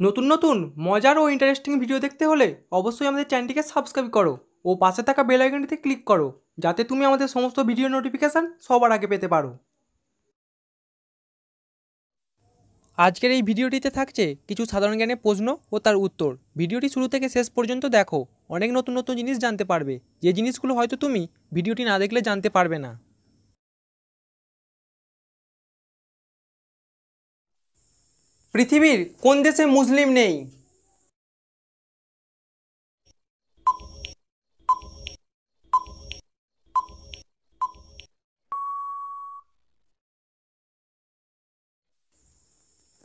নতুন নতুন, মজার ও ইন্টারেস্টিং ভিডিও দেখতে হলে অবশ্যই আমাদের চ্যানেলটিকে সাবস্ক্রাইব করো ও পাশে থাকা বেল আইকনটিতে ক্লিক করো, যাতে তুমি আমাদের সমস্ত ভিডিও নোটিফিকেশান সবার আগে পেতে পারো। আজকের এই ভিডিওটিতে থাকছে কিছু সাধারণ জ্ঞানের প্রশ্ন ও তার উত্তর। ভিডিওটি শুরু থেকে শেষ পর্যন্ত দেখো, অনেক নতুন নতুন জিনিস জানতে পারবে। যে জিনিসগুলো হয়তো তুমি ভিডিওটি না দেখলে জানতে পারবে না। পৃথিবীর কোন দেশে মুসলিম নেই?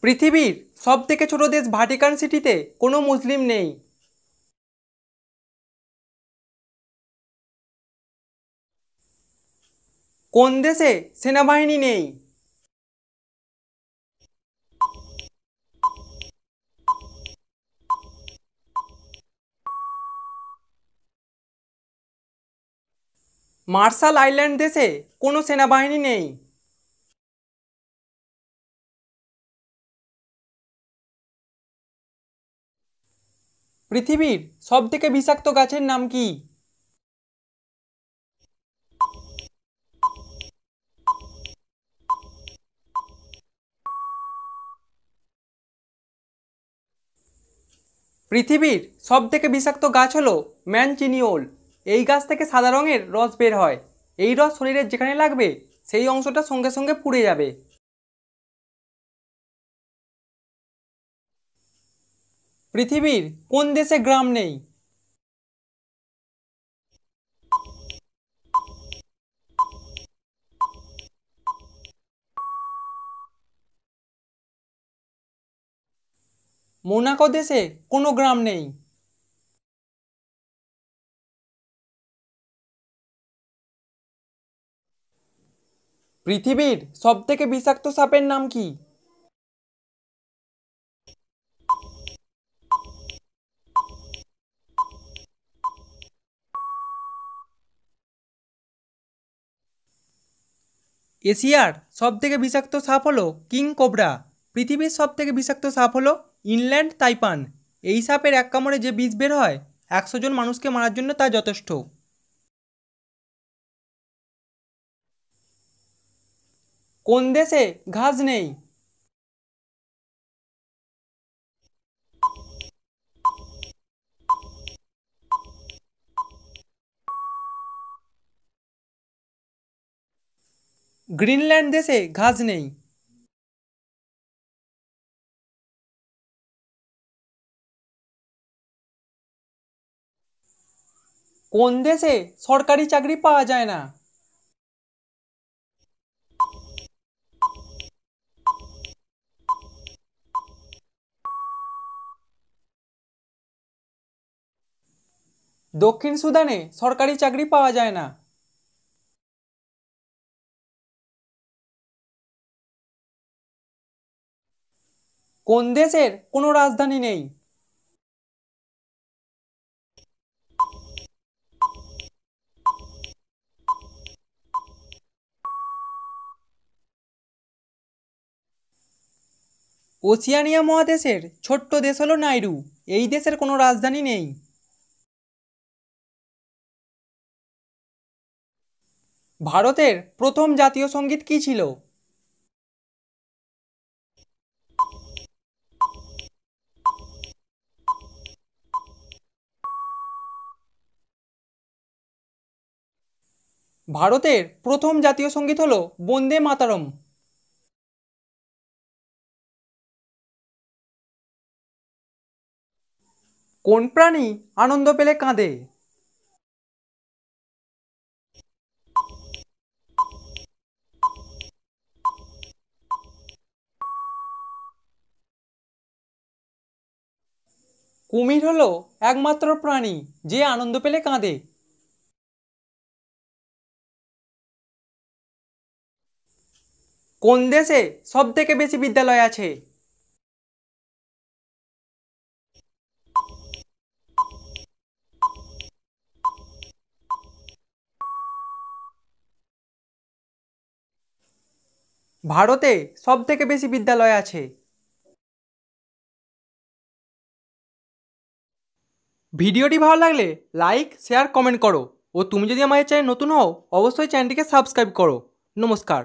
পৃথিবীর সব থেকে ছোট দেশ ভাটিকান সিটিতে কোনো মুসলিম নেই। কোন দেশে সেনাবাহিনী নেই? মার্শাল আইল্যান্ড দেশে কোনো সেনাবাহিনী নেই। পৃথিবীর সবথেকে বিষাক্ত গাছের নাম কি? পৃথিবীর সবথেকে বিষাক্ত গাছ হলো ম্যানচিনিওল। এই গাছ থেকে সাদা রঙের রস বের হয়। এই রস শরীরের যেখানে লাগবে, সেই অংশটা সঙ্গে সঙ্গে পুড়ে যাবে। পৃথিবীর কোন দেশে গ্রাম নেই? মোনাকো দেশে কোনো গ্রাম নেই। পৃথিবীর সবথেকে বিষাক্ত সাপের নাম কি? এশিয়ার সবথেকে বিষাক্ত সাপ হলো কিং কোবরা। পৃথিবীর সবথেকে বিষাক্ত সাপ হলো ইনল্যান্ড তাইপান। এই সাপের এক কামড়ে যে বিষ বের হয়, একশো জন মানুষকে মারার জন্য তা যথেষ্ট। কোন দেশে ঘাস নেই গ্রিনল্যান্ড দেশে ঘাস নেই কোন দেশে সরকারি চাকরি পাওয়া যায় না দক্ষিণ সুদানে সরকারি চাকরি পাওয়া যায় না। কোন দেশের কোনো রাজধানী নেই? ওসিয়ানিয়া মহাদেশের ছোট্ট দেশ হলো নাইরু। এই দেশের কোনো রাজধানী নেই। ভারতের প্রথম জাতীয় সংগীত কী ছিল? ভারতের প্রথম জাতীয় সংগীত হলো বন্দে মাতারম। কোন প্রাণী আনন্দ পেলে কাঁদে? কুমির হলো একমাত্র প্রাণী যে আনন্দ পেলে কাঁদে। কোন দেশে সব থেকে বেশি বিদ্যালয় আছে? ভারতে সব থেকে বেশি বিদ্যালয় আছে। ভিডিওটি ভালো লাগলে লাইক, শেয়ার, কমেন্ট করো। ও তুমি যদি আমাদের চ্যানেল নতুন হও, অবশ্যই চ্যানেলটিকে সাবস্ক্রাইব করো। নমস্কার।